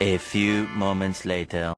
A few moments later.